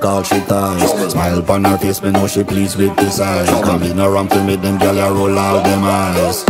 Call she ties Smile upon her face, me know she pleased with this eyes Come in around to me. them gyal roll all them eyes